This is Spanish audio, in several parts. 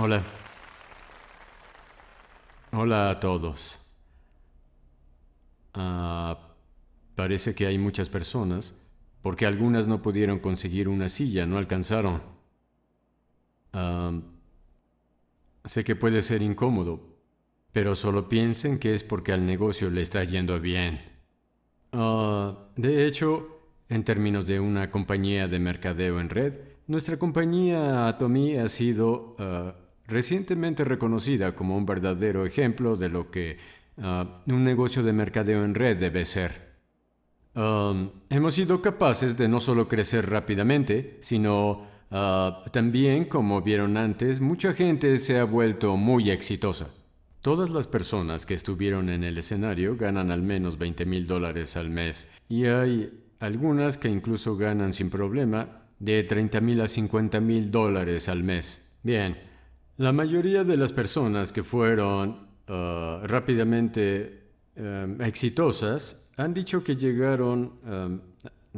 Hola. Hola a todos. Ah, parece que hay muchas personas, porque algunas no pudieron conseguir una silla, no alcanzaron. Ah, sé que puede ser incómodo, pero solo piensen que es porque al negocio le está yendo bien. Ah, de hecho, en términos de una compañía de mercadeo en red, nuestra compañía Atomy ha sido recientemente reconocida como un verdadero ejemplo de lo que ah, un negocio de mercadeo en red debe ser. Hemos sido capaces de no solo crecer rápidamente, sino ah, también, como vieron antes, mucha gente se ha vuelto muy exitosa. Todas las personas que estuvieron en el escenario ganan al menos 20 mil dólares al mes y hay algunas que incluso ganan sin problema de 30 mil a 50 mil dólares al mes. Bien, la mayoría de las personas que fueron ah, rápidamente em, exitosas han dicho que llegaron em,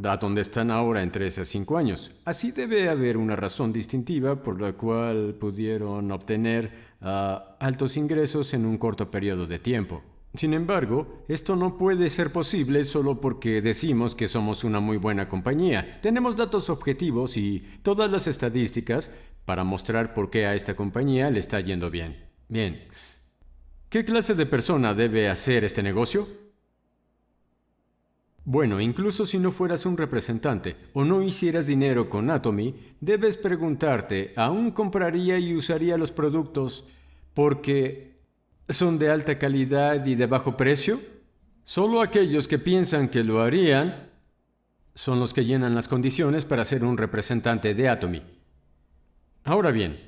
a donde están ahora en 3 a 5 años. Así debe haber una razón distintiva por la cual pudieron obtener ah, altos ingresos en un corto periodo de tiempo. Sin embargo, esto no puede ser posible solo porque decimos que somos una muy buena compañía. Tenemos datos objetivos y todas las estadísticas para mostrar por qué a esta compañía le está yendo bien. Bien. ¿Qué clase de persona debe hacer este negocio? Bueno, incluso si no fueras un representante o no hicieras dinero con Atomy, debes preguntarte, ¿aún compraría y usaría los productos porque son de alta calidad y de bajo precio? Solo aquellos que piensan que lo harían son los que llenan las condiciones para ser un representante de Atomy. Ahora bien,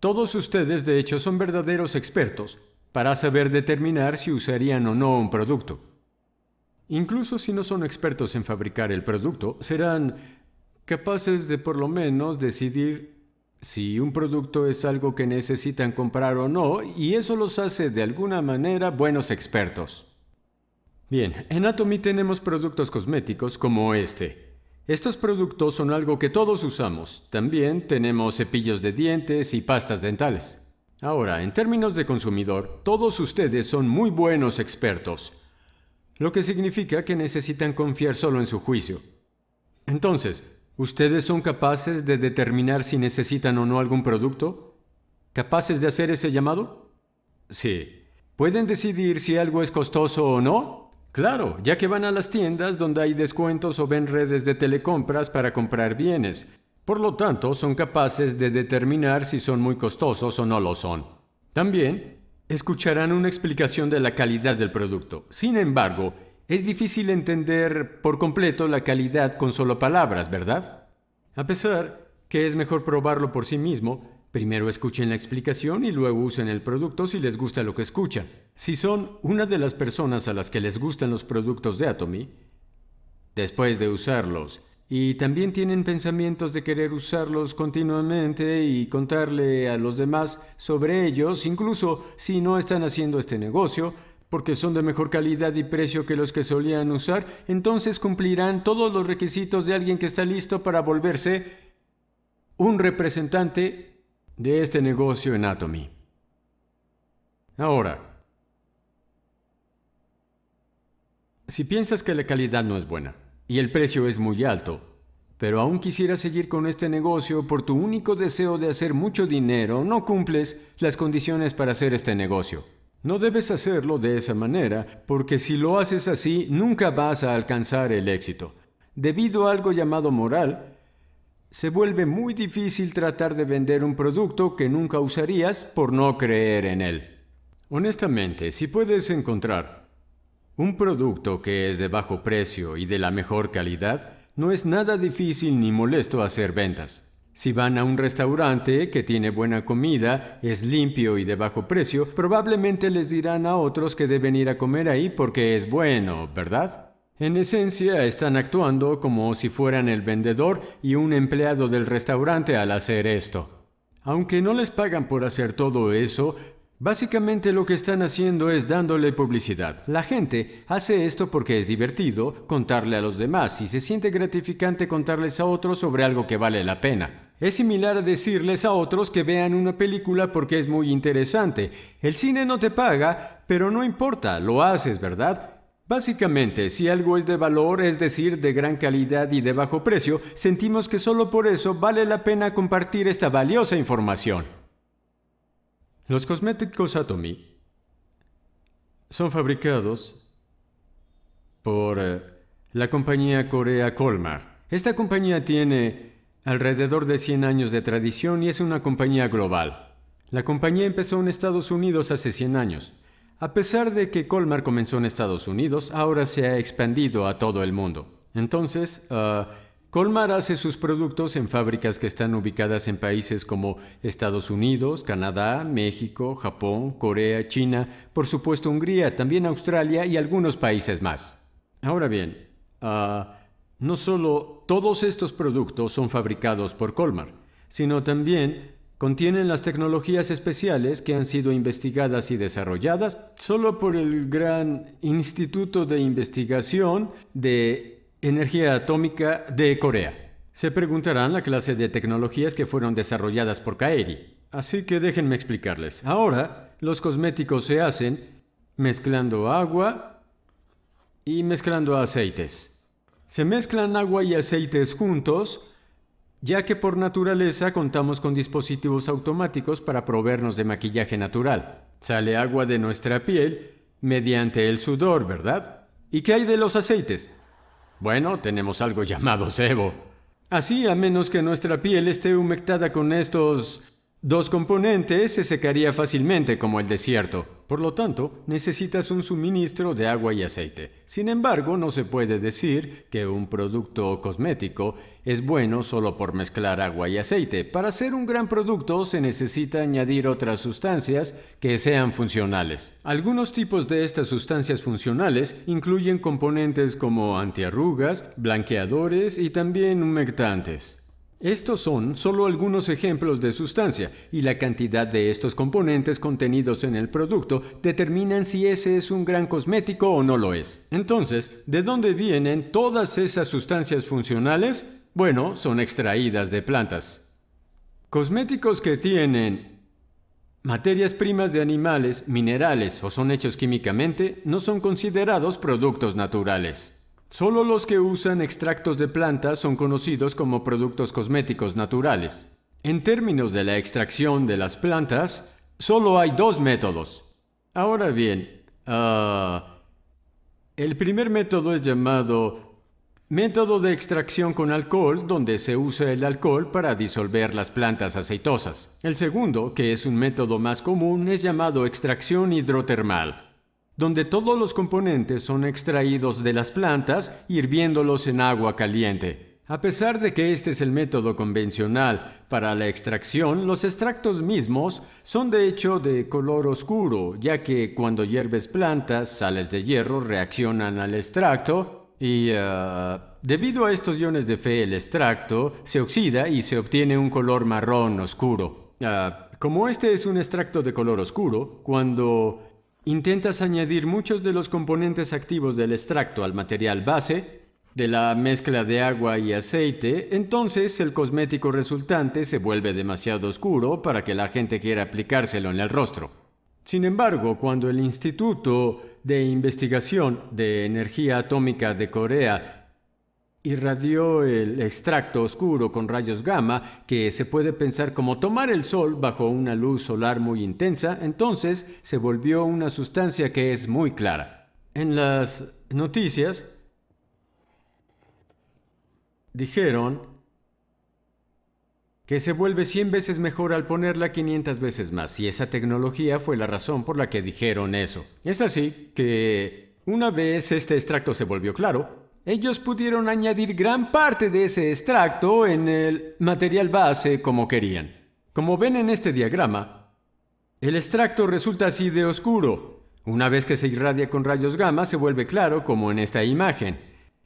todos ustedes de hecho son verdaderos expertos para saber determinar si usarían o no un producto. Incluso si no son expertos en fabricar el producto, serán capaces de por lo menos decidir si un producto es algo que necesitan comprar o no, y eso los hace de alguna manera buenos expertos. Bien, en Atomy tenemos productos cosméticos como este. Estos productos son algo que todos usamos. También tenemos cepillos de dientes y pastas dentales. Ahora, en términos de consumidor, todos ustedes son muy buenos expertos lo que significa que necesitan confiar solo en su juicio. Entonces, ¿ustedes son capaces de determinar si necesitan o no algún producto? ¿Capaces de hacer ese llamado? Sí. ¿Pueden decidir si algo es costoso o no? Claro, ya que van a las tiendas donde hay descuentos o ven redes de telecompras para comprar bienes. Por lo tanto, son capaces de determinar si son muy costosos o no lo son. También escucharán una explicación de la calidad del producto. Sin embargo, es difícil entender por completo la calidad con solo palabras, ¿verdad? A pesar que es mejor probarlo por sí mismo, primero escuchen la explicación y luego usen el producto si les gusta lo que escuchan. Si son una de las personas a las que les gustan los productos de Atomy, después de usarlos y también tienen pensamientos de querer usarlos continuamente y contarle a los demás sobre ellos, incluso si no están haciendo este negocio, porque son de mejor calidad y precio que los que solían usar, entonces cumplirán todos los requisitos de alguien que está listo para volverse un representante de este negocio en Atomy. Ahora, si piensas que la calidad no es buena, y el precio es muy alto. Pero aún quisieras seguir con este negocio por tu único deseo de hacer mucho dinero, no cumples las condiciones para hacer este negocio. No debes hacerlo de esa manera, porque si lo haces así, nunca vas a alcanzar el éxito. Debido a algo llamado moral, se vuelve muy difícil tratar de vender un producto que nunca usarías por no creer en él. Honestamente, si puedes encontrar un producto que es de bajo precio y de la mejor calidad no es nada difícil ni molesto hacer ventas. Si van a un restaurante que tiene buena comida, es limpio y de bajo precio, probablemente les dirán a otros que deben ir a comer ahí porque es bueno, ¿verdad? En esencia, están actuando como si fueran el vendedor y un empleado del restaurante al hacer esto. Aunque no les pagan por hacer todo eso, Básicamente lo que están haciendo es dándole publicidad. La gente hace esto porque es divertido contarle a los demás y se siente gratificante contarles a otros sobre algo que vale la pena. Es similar a decirles a otros que vean una película porque es muy interesante. El cine no te paga, pero no importa, lo haces, ¿verdad? Básicamente, si algo es de valor, es decir, de gran calidad y de bajo precio, sentimos que solo por eso vale la pena compartir esta valiosa información. Los cosméticos Atomy son fabricados por eh, la compañía Corea Colmar. Esta compañía tiene alrededor de 100 años de tradición y es una compañía global. La compañía empezó en Estados Unidos hace 100 años. A pesar de que Colmar comenzó en Estados Unidos, ahora se ha expandido a todo el mundo. Entonces, uh, Colmar hace sus productos en fábricas que están ubicadas en países como Estados Unidos, Canadá, México, Japón, Corea, China, por supuesto Hungría, también Australia y algunos países más. Ahora bien, uh, no solo todos estos productos son fabricados por Colmar, sino también Contienen las tecnologías especiales que han sido investigadas y desarrolladas solo por el gran Instituto de Investigación de Energía Atómica de Corea. Se preguntarán la clase de tecnologías que fueron desarrolladas por Kaeri. Así que déjenme explicarles. Ahora, los cosméticos se hacen mezclando agua y mezclando aceites. Se mezclan agua y aceites juntos ya que por naturaleza contamos con dispositivos automáticos para proveernos de maquillaje natural. Sale agua de nuestra piel mediante el sudor, ¿verdad? ¿Y qué hay de los aceites? Bueno, tenemos algo llamado sebo. Así, a menos que nuestra piel esté humectada con estos dos componentes, se secaría fácilmente como el desierto. Por lo tanto, necesitas un suministro de agua y aceite. Sin embargo, no se puede decir que un producto cosmético es bueno solo por mezclar agua y aceite. Para ser un gran producto se necesita añadir otras sustancias que sean funcionales. Algunos tipos de estas sustancias funcionales incluyen componentes como antiarrugas, blanqueadores y también humectantes. Estos son solo algunos ejemplos de sustancia y la cantidad de estos componentes contenidos en el producto determinan si ese es un gran cosmético o no lo es. Entonces, ¿de dónde vienen todas esas sustancias funcionales? Bueno, son extraídas de plantas. Cosméticos que tienen materias primas de animales, minerales o son hechos químicamente no son considerados productos naturales. Solo los que usan extractos de plantas son conocidos como productos cosméticos naturales. En términos de la extracción de las plantas, solo hay dos métodos. Ahora bien, ah, el primer método es llamado método de extracción con alcohol, donde se usa el alcohol para disolver las plantas aceitosas. El segundo, que es un método más común, es llamado extracción hidrotermal donde todos los componentes son extraídos de las plantas hirviéndolos en agua caliente. A pesar de que este es el método convencional para la extracción, los extractos mismos son de hecho de color oscuro, ya que cuando hierves plantas, sales de hierro reaccionan al extracto y uh, debido a estos iones de fe el extracto se oxida y se obtiene un color marrón oscuro. Uh, como este es un extracto de color oscuro, cuando intentas añadir muchos de los componentes activos del extracto al material base, de la mezcla de agua y aceite, entonces el cosmético resultante se vuelve demasiado oscuro para que la gente quiera aplicárselo en el rostro. Sin embargo, cuando el Instituto de Investigación de Energía Atómica de Corea irradió el extracto oscuro con rayos gamma, que se puede pensar como tomar el sol bajo una luz solar muy intensa, entonces se volvió una sustancia que es muy clara. En las noticias dijeron que se vuelve 100 veces mejor al ponerla 500 veces más, y esa tecnología fue la razón por la que dijeron eso. Es así que una vez este extracto se volvió claro, ellos pudieron añadir gran parte de ese extracto en el material base como querían. Como ven en este diagrama, el extracto resulta así de oscuro. Una vez que se irradia con rayos gamma se vuelve claro como en esta imagen.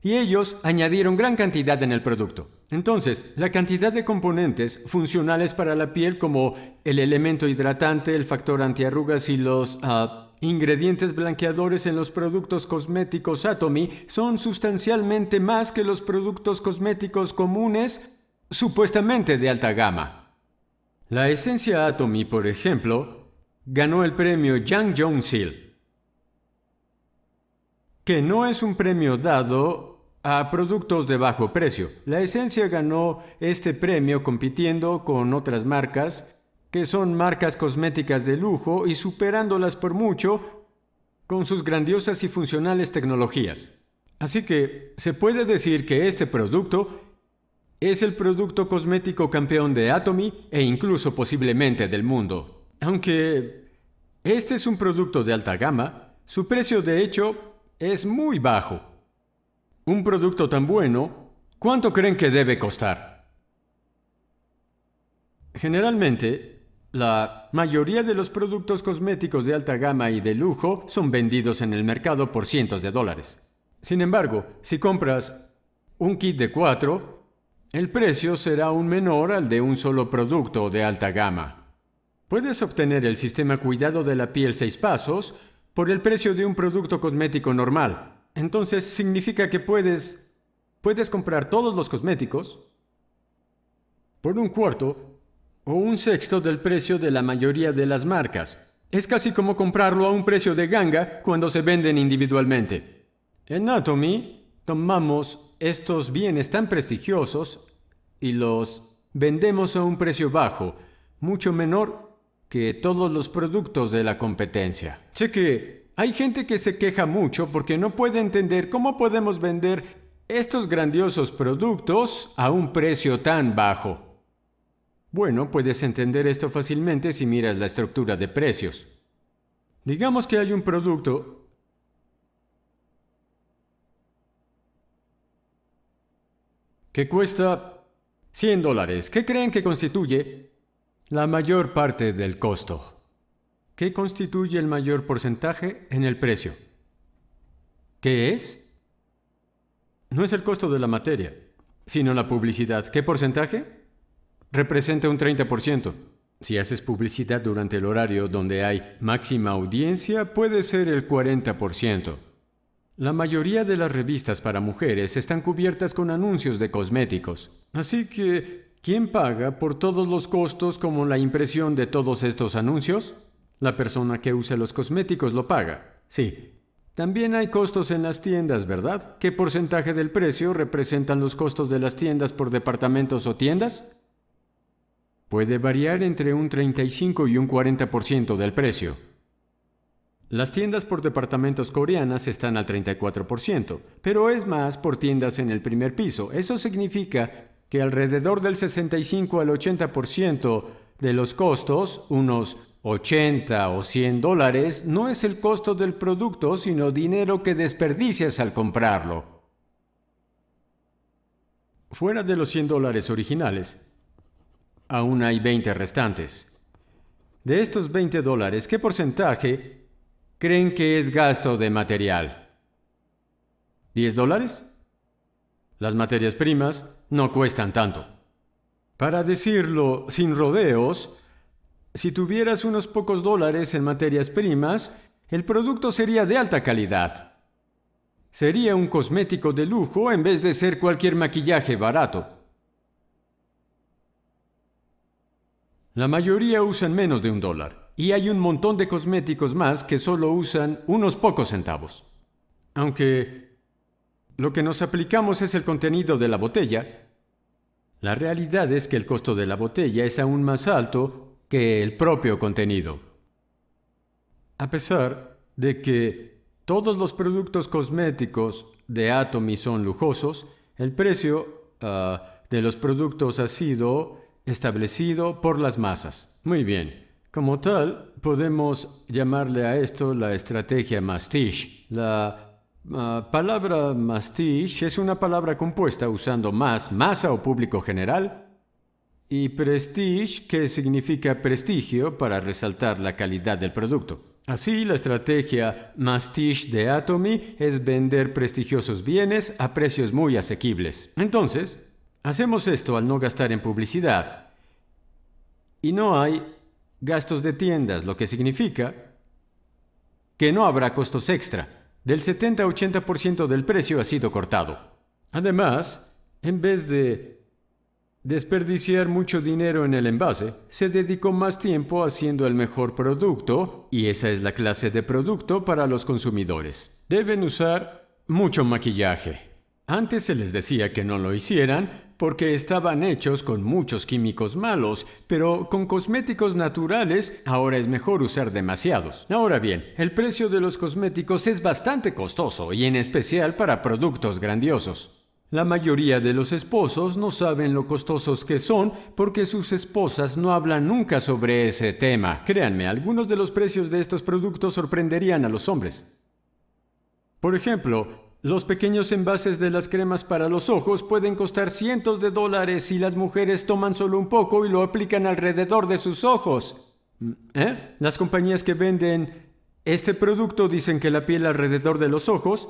Y ellos añadieron gran cantidad en el producto. Entonces, la cantidad de componentes funcionales para la piel como el elemento hidratante, el factor antiarrugas y los ah, Ingredientes blanqueadores en los productos cosméticos Atomy son sustancialmente más que los productos cosméticos comunes supuestamente de alta gama. La esencia Atomy, por ejemplo, ganó el premio Young Jones Seal, que no es un premio dado a productos de bajo precio. La esencia ganó este premio compitiendo con otras marcas que son marcas cosméticas de lujo y superándolas por mucho con sus grandiosas y funcionales tecnologías. Así que se puede decir que este producto es el producto cosmético campeón de Atomy e incluso posiblemente del mundo. Aunque este es un producto de alta gama, su precio de hecho es muy bajo. Un producto tan bueno, ¿cuánto creen que debe costar? Generalmente, la mayoría de los productos cosméticos de alta gama y de lujo son vendidos en el mercado por cientos de dólares. Sin embargo, si compras un kit de cuatro, el precio será aún menor al de un solo producto de alta gama. Puedes obtener el sistema cuidado de la piel seis pasos por el precio de un producto cosmético normal. Entonces significa que puedes puedes comprar todos los cosméticos por un cuarto o un sexto del precio de la mayoría de las marcas. Es casi como comprarlo a un precio de ganga cuando se venden individualmente. En Atomy tomamos estos bienes tan prestigiosos y los vendemos a un precio bajo, mucho menor que todos los productos de la competencia. Sé que hay gente que se queja mucho porque no puede entender cómo podemos vender estos grandiosos productos a un precio tan bajo. Bueno, puedes entender esto fácilmente si miras la estructura de precios. Digamos que hay un producto que cuesta 100 dólares. ¿Qué creen que constituye la mayor parte del costo? ¿Qué constituye el mayor porcentaje en el precio? ¿Qué es? No es el costo de la materia, sino la publicidad. ¿Qué porcentaje? Representa un 30%. Si haces publicidad durante el horario donde hay máxima audiencia, puede ser el 40%. La mayoría de las revistas para mujeres están cubiertas con anuncios de cosméticos. Así que, ¿quién paga por todos los costos como la impresión de todos estos anuncios? La persona que usa los cosméticos lo paga. Sí. También hay costos en las tiendas, ¿verdad? ¿Qué porcentaje del precio representan los costos de las tiendas por departamentos o tiendas? Puede variar entre un 35 y un 40% del precio. Las tiendas por departamentos coreanas están al 34%, pero es más por tiendas en el primer piso. Eso significa que alrededor del 65 al 80% de los costos, unos 80 o 100 dólares, no es el costo del producto, sino dinero que desperdicias al comprarlo. Fuera de los 100 dólares originales, aún hay 20 restantes. De estos 20 dólares, ¿qué porcentaje creen que es gasto de material. ¿10 dólares? Las materias primas no cuestan tanto. Para decirlo sin rodeos, si tuvieras unos pocos dólares en materias primas, el producto sería de alta calidad. Sería un cosmético de lujo en vez de ser cualquier maquillaje barato. La mayoría usan menos de un dólar y hay un montón de cosméticos más que solo usan unos pocos centavos. Aunque lo que nos aplicamos es el contenido de la botella, la realidad es que el costo de la botella es aún más alto que el propio contenido. A pesar de que todos los productos cosméticos de Atomy son lujosos, el precio ah, de los productos ha sido establecido por las masas. Muy bien. Como tal, podemos llamarle a esto la estrategia mastiche. La ah, palabra mastiche es una palabra compuesta usando más, masa o público general, y prestige, que significa prestigio para resaltar la calidad del producto. Así, la estrategia mastiche de Atomy es vender prestigiosos bienes a precios muy asequibles. Entonces, hacemos esto al no gastar en publicidad. Y no hay gastos de tiendas, lo que significa que no habrá costos extra. Del 70-80% del precio ha sido cortado. Además, en vez de desperdiciar mucho dinero en el envase, se dedicó más tiempo haciendo el mejor producto, y esa es la clase de producto para los consumidores. Deben usar mucho maquillaje. Antes se les decía que no lo hicieran porque estaban hechos con muchos químicos malos, pero con cosméticos naturales ahora es mejor usar demasiados. Ahora bien, el precio de los cosméticos es bastante costoso y en especial para productos grandiosos. La mayoría de los esposos no saben lo costosos que son porque sus esposas no hablan nunca sobre ese tema. Créanme, algunos de los precios de estos productos sorprenderían a los hombres. Por ejemplo, los pequeños envases de las cremas para los ojos pueden costar cientos de dólares si las mujeres toman solo un poco y lo aplican alrededor de sus ojos. ¿Eh? Las compañías que venden este producto dicen que la piel alrededor de los ojos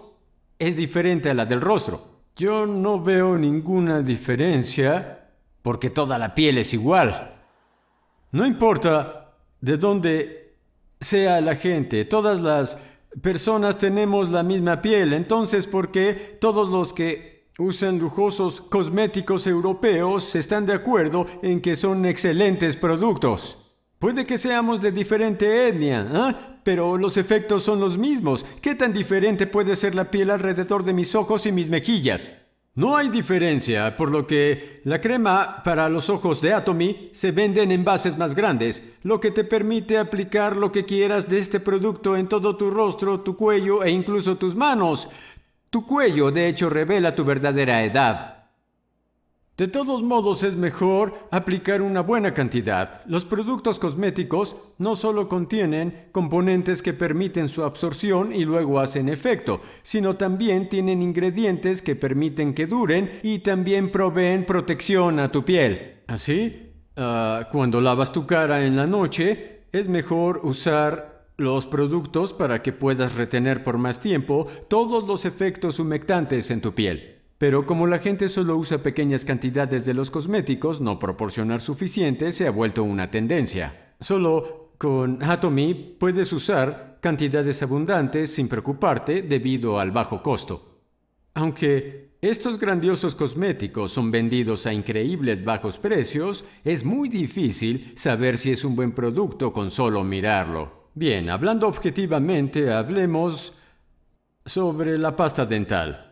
es diferente a la del rostro. Yo no veo ninguna diferencia porque toda la piel es igual. No importa de dónde sea la gente, todas las personas tenemos la misma piel, entonces ¿por qué todos los que usan lujosos cosméticos europeos están de acuerdo en que son excelentes productos? Puede que seamos de diferente etnia, ¿ah? pero los efectos son los mismos. ¿Qué tan diferente puede ser la piel alrededor de mis ojos y mis mejillas? No hay diferencia, por lo que la crema para los ojos de Atomy se vende en envases más grandes, lo que te permite aplicar lo que quieras de este producto en todo tu rostro, tu cuello e incluso tus manos. Tu cuello de hecho revela tu verdadera edad. De todos modos es mejor aplicar una buena cantidad. Los productos cosméticos no solo contienen componentes que permiten su absorción y luego hacen efecto, sino también tienen ingredientes que permiten que duren y también proveen protección a tu piel. Así, ah, cuando lavas tu cara en la noche, es mejor usar los productos para que puedas retener por más tiempo todos los efectos humectantes en tu piel. Pero como la gente solo usa pequeñas cantidades de los cosméticos, no proporcionar suficiente se ha vuelto una tendencia. Solo con Atomy puedes usar cantidades abundantes sin preocuparte debido al bajo costo. Aunque estos grandiosos cosméticos son vendidos a increíbles bajos precios, es muy difícil saber si es un buen producto con solo mirarlo. Bien, hablando objetivamente, hablemos sobre la pasta dental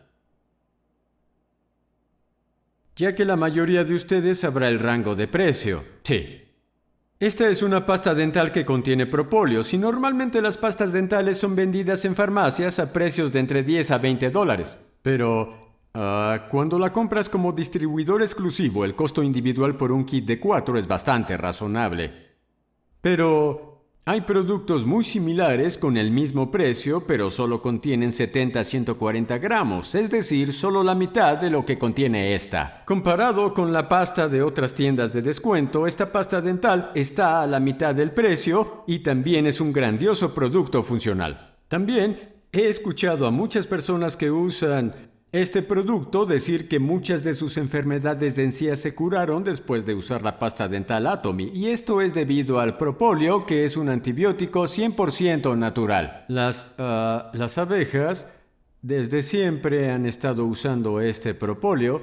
ya que la mayoría de ustedes sabrá el rango de precio. Sí. Esta es una pasta dental que contiene propóleos y normalmente las pastas dentales son vendidas en farmacias a precios de entre 10 a 20 dólares. Pero ah, cuando la compras como distribuidor exclusivo, el costo individual por un kit de 4 es bastante razonable. Pero hay productos muy similares con el mismo precio, pero solo contienen 70 a 140 gramos, es decir, solo la mitad de lo que contiene esta. Comparado con la pasta de otras tiendas de descuento, esta pasta dental está a la mitad del precio y también es un grandioso producto funcional. También he escuchado a muchas personas que usan este producto decir que muchas de sus enfermedades de encías se curaron después de usar la pasta dental Atomy, y esto es debido al propóleo, que es un antibiótico 100% natural. Las, ah, las abejas desde siempre han estado usando este propóleo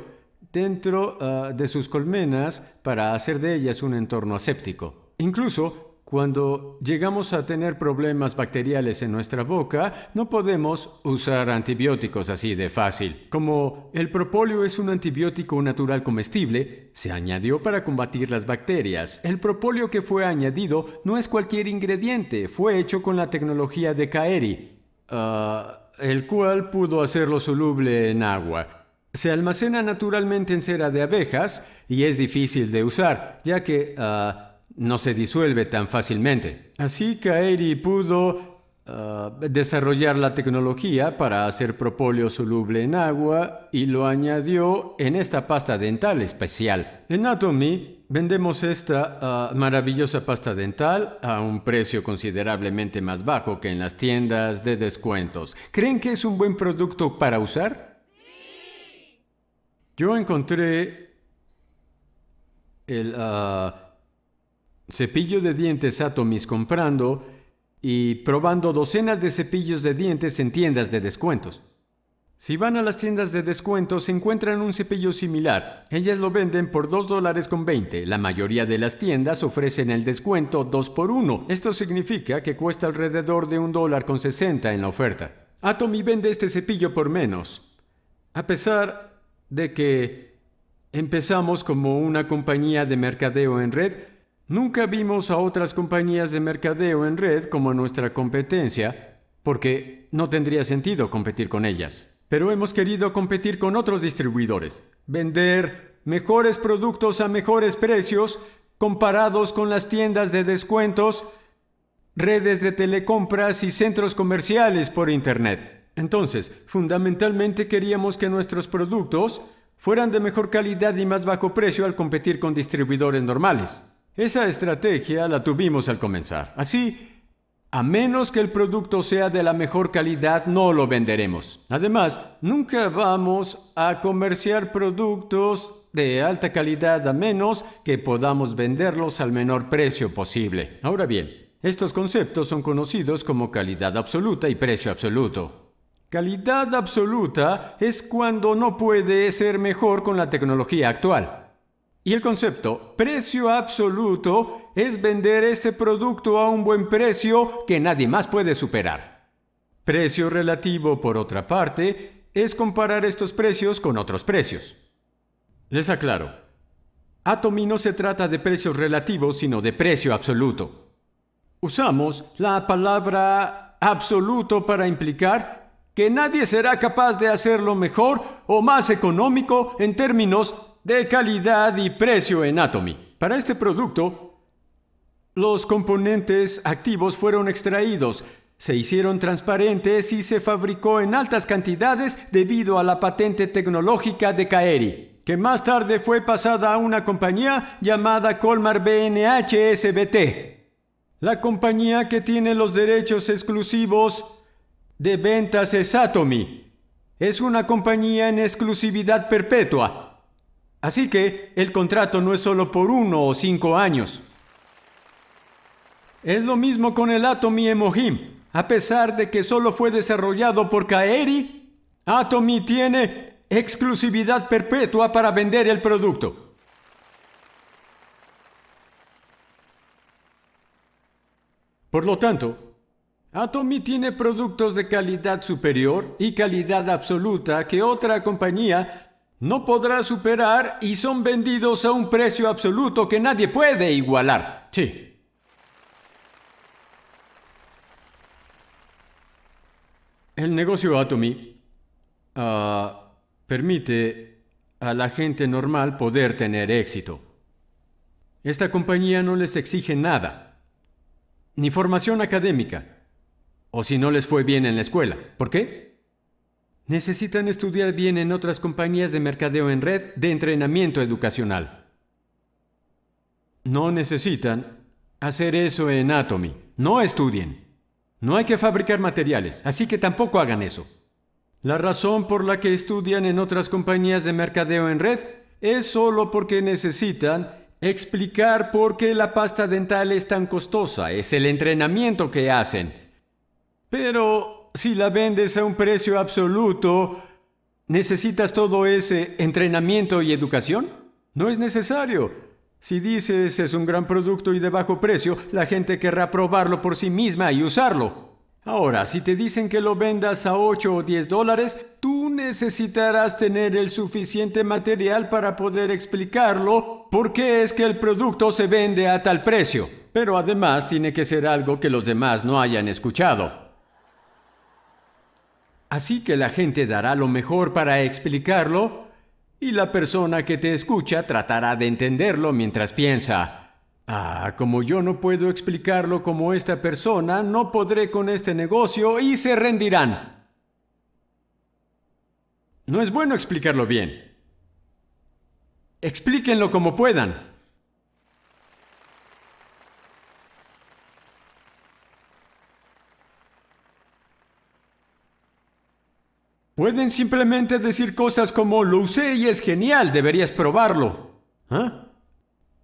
dentro ah, de sus colmenas para hacer de ellas un entorno aséptico. Incluso cuando llegamos a tener problemas bacteriales en nuestra boca, no podemos usar antibióticos así de fácil. Como el propóleo es un antibiótico natural comestible, se añadió para combatir las bacterias. El propóleo que fue añadido no es cualquier ingrediente, fue hecho con la tecnología de Kaeri, ah, el cual pudo hacerlo soluble en agua. Se almacena naturalmente en cera de abejas y es difícil de usar, ya que... Ah, no se disuelve tan fácilmente. Así Kaeri pudo ah, desarrollar la tecnología para hacer propóleo soluble en agua y lo añadió en esta pasta dental especial. En Atomy vendemos esta ah, maravillosa pasta dental a un precio considerablemente más bajo que en las tiendas de descuentos. ¿Creen que es un buen producto para usar? Yo encontré el... Ah, cepillo de dientes Atomis comprando y probando docenas de cepillos de dientes en tiendas de descuentos. Si van a las tiendas de descuento se encuentran un cepillo similar. Ellas lo venden por 2 dólares con 20. La mayoría de las tiendas ofrecen el descuento 2 por 1. Esto significa que cuesta alrededor de un dólar con 60 en la oferta. Atomy vende este cepillo por menos. A pesar de que empezamos como una compañía de mercadeo en red, nunca vimos a otras compañías de mercadeo en red como nuestra competencia, porque no tendría sentido competir con ellas pero hemos querido competir con otros distribuidores, vender mejores productos a mejores precios comparados con las tiendas de descuentos, redes de telecompras y centros comerciales por Internet. Entonces, fundamentalmente queríamos que nuestros productos fueran de mejor calidad y más bajo precio al competir con distribuidores normales. Esa estrategia la tuvimos al comenzar. Así, a menos que el producto sea de la mejor calidad, no lo venderemos. Además, nunca vamos a comerciar productos de alta calidad a menos que podamos venderlos al menor precio posible. Ahora bien, estos conceptos son conocidos como calidad absoluta y precio absoluto. Calidad absoluta es cuando no puede ser mejor con la tecnología actual. Y el concepto precio absoluto es vender este producto a un buen precio que nadie más puede superar. Precio relativo, por otra parte, es comparar estos precios con otros precios. Les aclaro, Atomy no se trata de precios relativos, sino de precio absoluto. Usamos la palabra absoluto para implicar que nadie será capaz de hacerlo mejor o más económico en términos de calidad y precio en Atomy. Para este producto, los componentes activos fueron extraídos, se hicieron transparentes y se fabricó en altas cantidades debido a la patente tecnológica de Kaeri, que más tarde fue pasada a una compañía llamada Colmar BNH SBT. La compañía que tiene los derechos exclusivos de ventas es Atomy. Es una compañía en exclusividad perpetua Así que el contrato no es solo por uno o cinco años. Es lo mismo con el Atomy Emohim. A pesar de que solo fue desarrollado por Kaeri, Atomy tiene exclusividad perpetua para vender el producto. Por lo tanto, Atomy tiene productos de calidad superior y calidad absoluta que otra compañía no podrá superar y son vendidos a un precio absoluto que nadie puede igualar. Sí. El negocio Atomy ah, permite a la gente normal poder tener éxito. Esta compañía no les exige nada, ni formación académica, o si no les fue bien en la escuela. ¿Por qué? Necesitan estudiar bien en otras compañías de mercadeo en red de entrenamiento educacional. No necesitan hacer eso en Atomy. No estudien. No hay que fabricar materiales, así que tampoco hagan eso. La razón por la que estudian en otras compañías de mercadeo en red es solo porque necesitan explicar por qué la pasta dental es tan costosa. Es el entrenamiento que hacen. Pero si la vendes a un precio absoluto, ¿necesitas todo ese entrenamiento y educación? No es necesario. Si dices es un gran producto y de bajo precio, la gente querrá probarlo por sí misma y usarlo. Ahora, si te dicen que lo vendas a 8 o 10 dólares, tú necesitarás tener el suficiente material para poder explicarlo por qué es que el producto se vende a tal precio. Pero además tiene que ser algo que los demás no hayan escuchado. Así que la gente dará lo mejor para explicarlo y la persona que te escucha tratará de entenderlo mientras piensa, ah, como yo no puedo explicarlo como esta persona, no podré con este negocio y se rendirán. No es bueno explicarlo bien. Explíquenlo como puedan. Pueden simplemente decir cosas como lo usé y es genial, deberías probarlo. ¿Ah?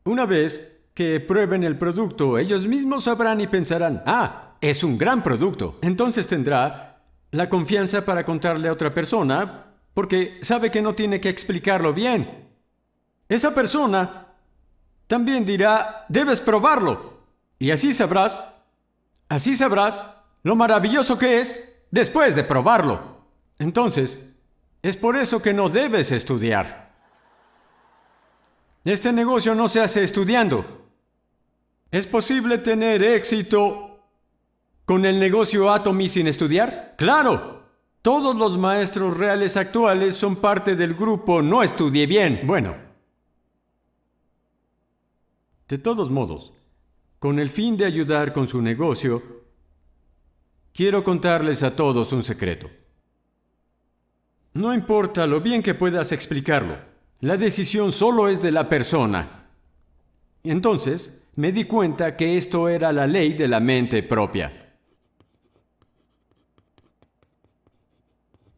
Una vez que prueben el producto, ellos mismos sabrán y pensarán, ah, es un gran producto. Entonces tendrá la confianza para contarle a otra persona porque sabe que no tiene que explicarlo bien. Esa persona también dirá, debes probarlo. Y así sabrás, así sabrás lo maravilloso que es después de probarlo. Entonces, es por eso que no debes estudiar. Este negocio no se hace estudiando. ¿Es posible tener éxito con el negocio Atomy sin estudiar? Claro. Todos los maestros reales actuales son parte del grupo No estudie bien. Bueno. De todos modos, con el fin de ayudar con su negocio, quiero contarles a todos un secreto. No importa lo bien que puedas explicarlo, la decisión solo es de la persona. Entonces, me di cuenta que esto era la ley de la mente propia.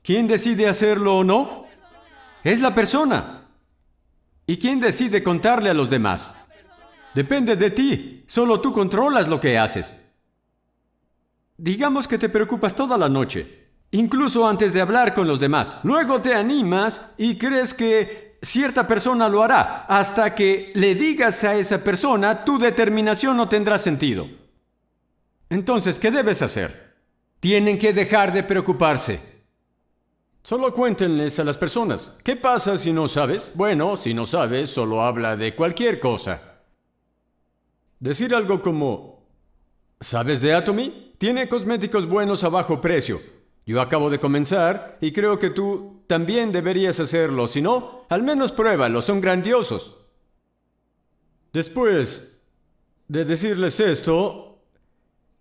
¿Quién decide hacerlo o no? Es la persona. ¿Y quién decide contarle a los demás? Depende de ti. Solo tú controlas lo que haces. Digamos que te preocupas toda la noche, incluso antes de hablar con los demás. Luego te animas y crees que cierta persona lo hará. Hasta que le digas a esa persona, tu determinación no tendrá sentido. Entonces, ¿qué debes hacer? Tienen que dejar de preocuparse. Solo cuéntenles a las personas. ¿Qué pasa si no sabes? Bueno, si no sabes, solo habla de cualquier cosa. Decir algo como, ¿sabes de Atomy? Tiene cosméticos buenos a bajo precio. Yo acabo de comenzar y creo que tú también deberías hacerlo. Si no, al menos pruébalo, son grandiosos. Después de decirles esto,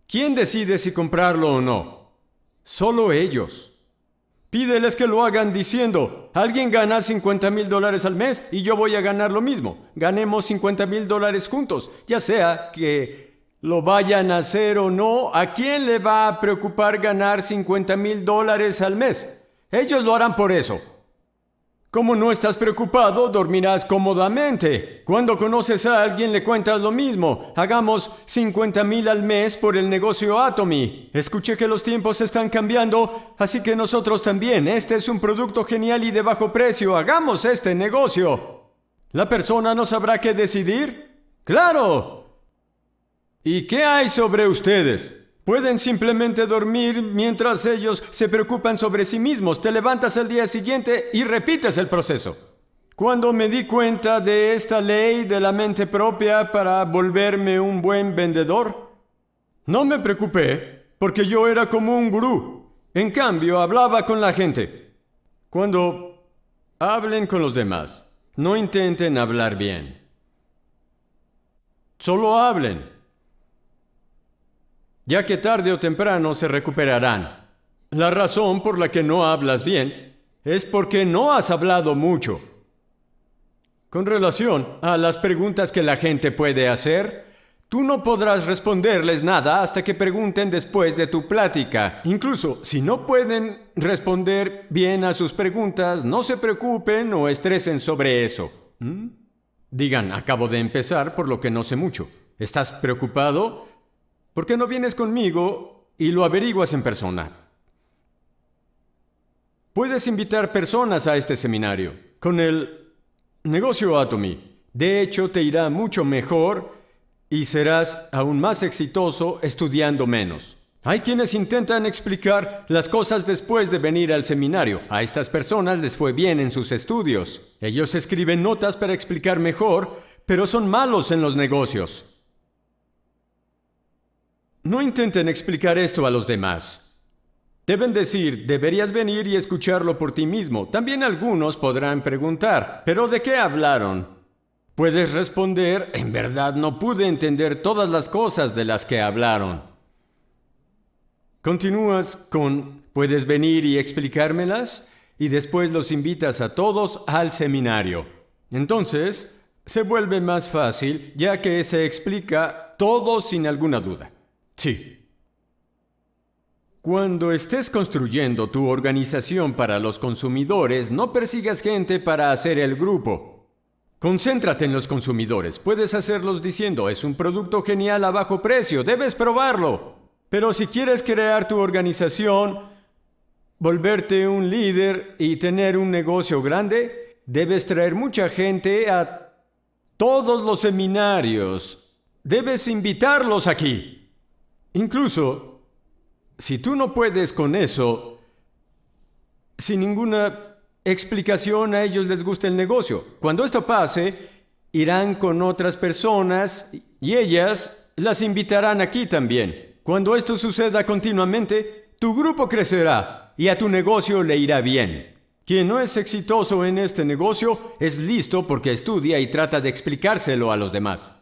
¿quién decide si comprarlo o no? Solo ellos. Pídeles que lo hagan diciendo, alguien gana 50 mil dólares al mes y yo voy a ganar lo mismo. Ganemos 50 mil dólares juntos, ya sea que lo vayan a hacer o no, ¿a quién le va a preocupar ganar 50 mil dólares al mes? Ellos lo harán por eso. Como no estás preocupado, dormirás cómodamente. Cuando conoces a alguien le cuentas lo mismo. Hagamos 50 mil al mes por el negocio Atomy. Escuché que los tiempos están cambiando, así que nosotros también. Este es un producto genial y de bajo precio. Hagamos este negocio. ¿La persona no sabrá qué decidir? ¡Claro! ¿Y qué hay sobre ustedes? Pueden simplemente dormir mientras ellos se preocupan sobre sí mismos. Te levantas al día siguiente y repites el proceso. Cuando me di cuenta de esta ley de la mente propia para volverme un buen vendedor, no me preocupé porque yo era como un gurú. En cambio, hablaba con la gente. Cuando hablen con los demás, no intenten hablar bien. Solo hablen ya que tarde o temprano se recuperarán. La razón por la que no hablas bien es porque no has hablado mucho. Con relación a las preguntas que la gente puede hacer, tú no podrás responderles nada hasta que pregunten después de tu plática. Incluso si no pueden responder bien a sus preguntas, no se preocupen o estresen sobre eso. ¿Mm? Digan, acabo de empezar por lo que no sé mucho. ¿Estás preocupado? ¿Por qué no vienes conmigo y lo averiguas en persona? Puedes invitar personas a este seminario con el negocio Atomy. De hecho, te irá mucho mejor y serás aún más exitoso estudiando menos. Hay quienes intentan explicar las cosas después de venir al seminario. A estas personas les fue bien en sus estudios. Ellos escriben notas para explicar mejor, pero son malos en los negocios. No intenten explicar esto a los demás. Deben decir, deberías venir y escucharlo por ti mismo. También algunos podrán preguntar, ¿pero de qué hablaron? Puedes responder, en verdad no pude entender todas las cosas de las que hablaron. Continúas con, ¿puedes venir y explicármelas? Y después los invitas a todos al seminario. Entonces, se vuelve más fácil ya que se explica todo sin alguna duda. Sí. Cuando estés construyendo tu organización para los consumidores, no persigas gente para hacer el grupo. Concéntrate en los consumidores. Puedes hacerlos diciendo, es un producto genial a bajo precio, debes probarlo. Pero si quieres crear tu organización volverte un líder y tener un negocio grande, debes traer mucha gente a todos los seminarios. Debes invitarlos aquí. Incluso, si tú no puedes con eso, sin ninguna explicación a ellos les gusta el negocio. Cuando esto pase, irán con otras personas y ellas las invitarán aquí también. Cuando esto suceda continuamente, tu grupo crecerá y a tu negocio le irá bien. Quien no es exitoso en este negocio es listo porque estudia y trata de explicárselo a los demás.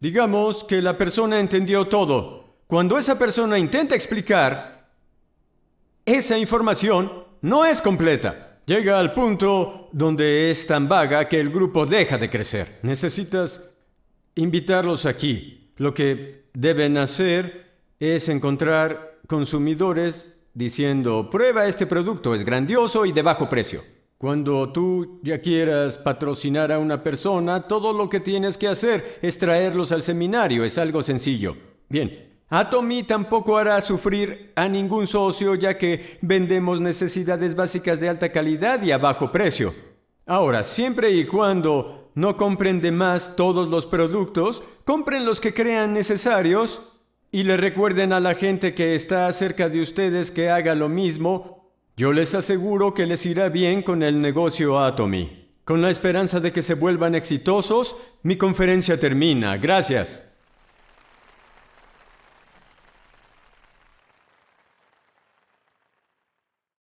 Digamos que la persona entendió todo. Cuando esa persona intenta explicar, esa información no es completa. Llega al punto donde es tan vaga que el grupo deja de crecer. Necesitas invitarlos aquí. Lo que deben hacer es encontrar consumidores diciendo, prueba este producto, es grandioso y de bajo precio. Cuando tú ya quieras patrocinar a una persona, todo lo que tienes que hacer es traerlos al seminario, es algo sencillo. Bien, Atomy tampoco hará sufrir a ningún socio ya que vendemos necesidades básicas de alta calidad y a bajo precio. Ahora, siempre y cuando no compren de más todos los productos, compren los que crean necesarios y le recuerden a la gente que está cerca de ustedes que haga lo mismo, yo les aseguro que les irá bien con el negocio Atomy. Con la esperanza de que se vuelvan exitosos, mi conferencia termina. Gracias.